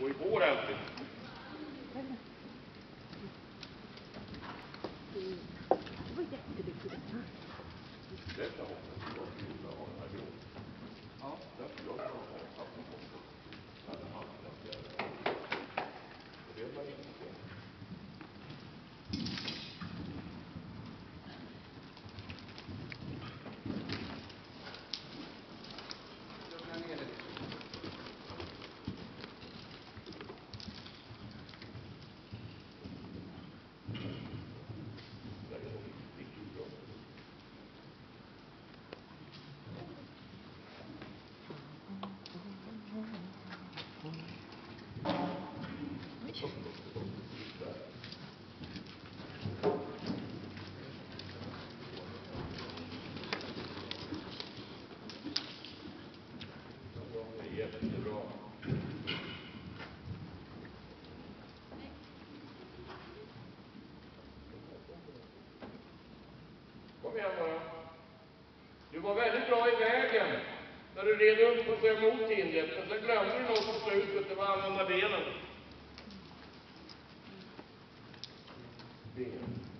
we det out alltid. Det var jätteduktigt. Detta hoppas jag att Viola har gjort. Ja. Därför jättebra. Kom igen bara. Du var väldigt bra i vägen när du red upp och tog mot hindret, men sen glömde du något på slutet, det var använda benen. benen.